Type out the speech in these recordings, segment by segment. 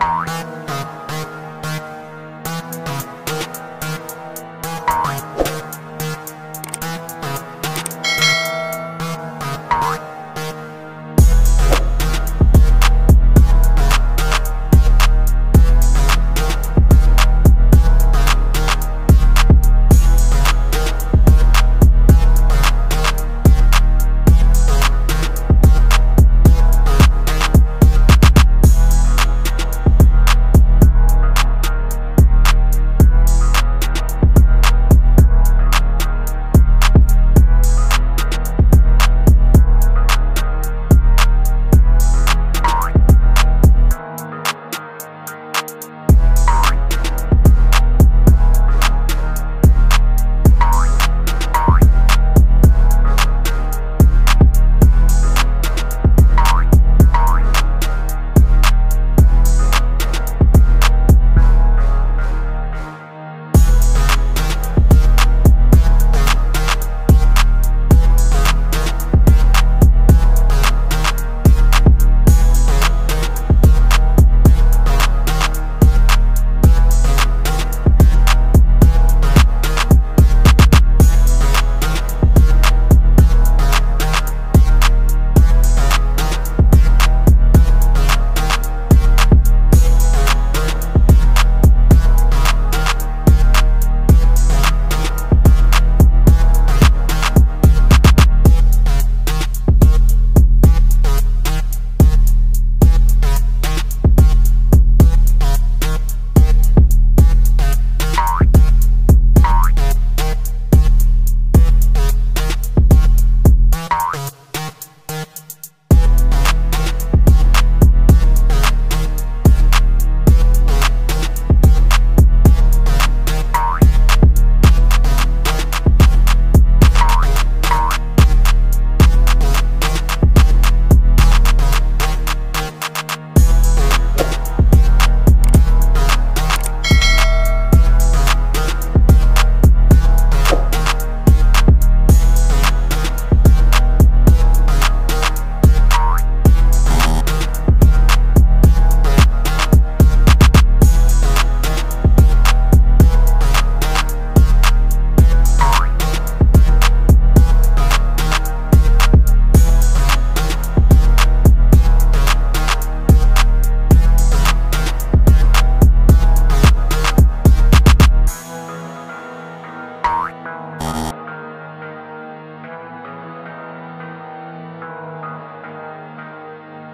Bye.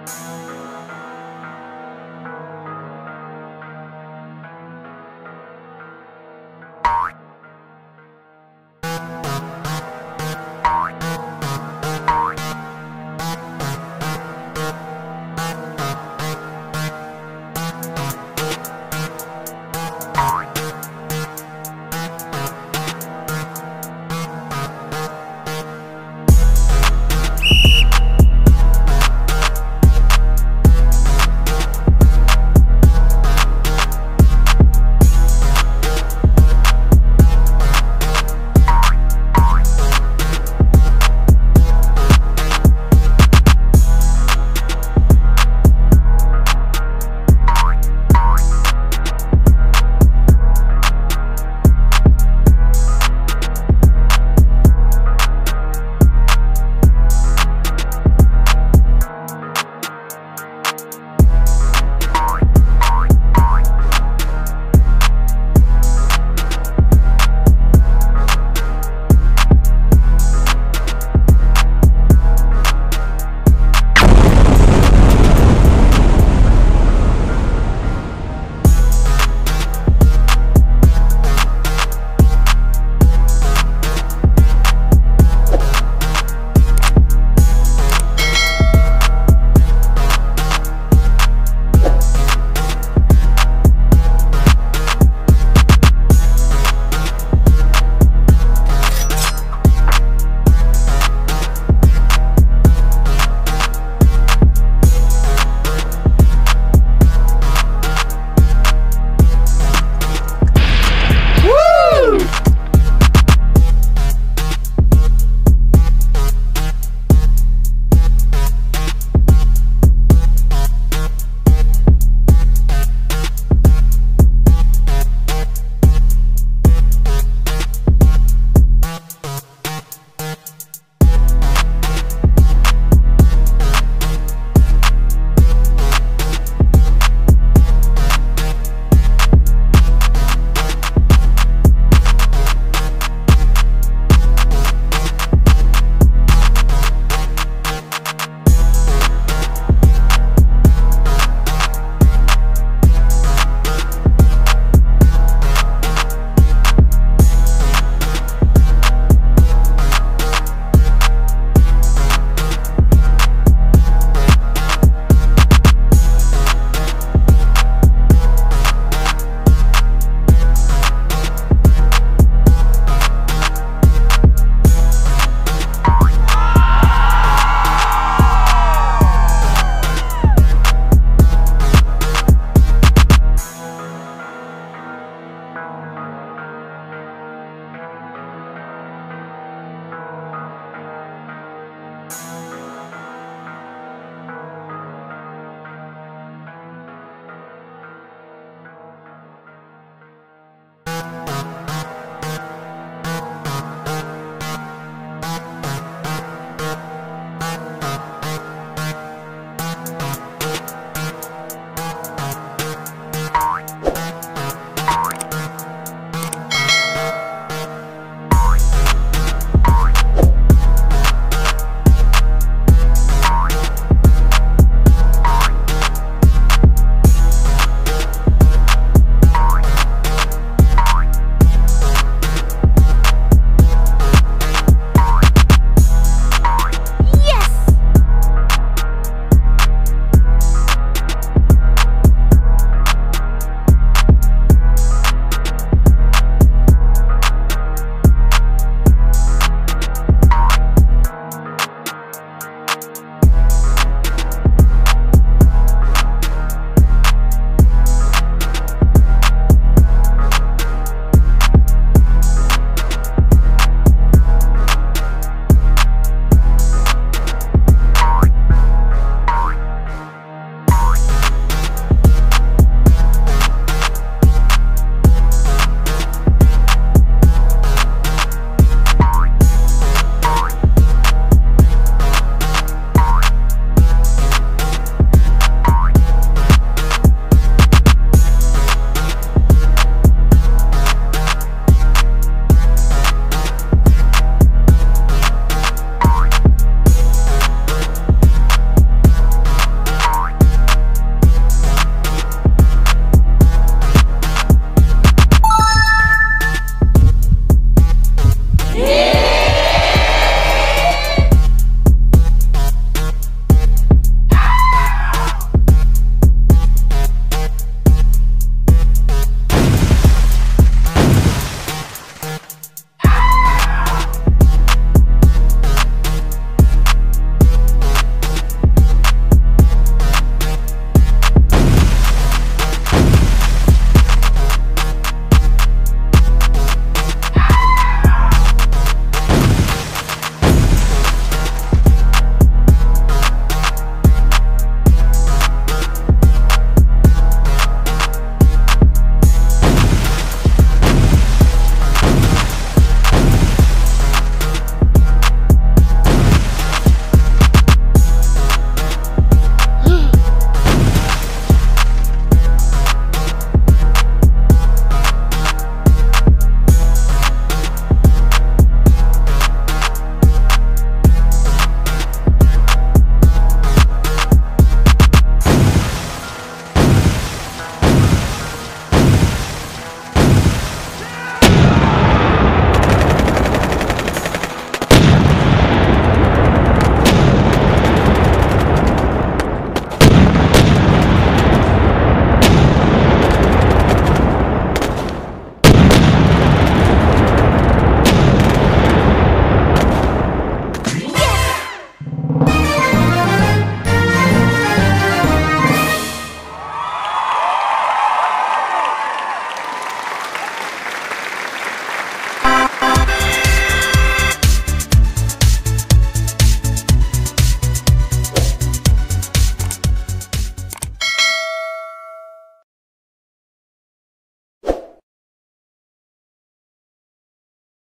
Bye.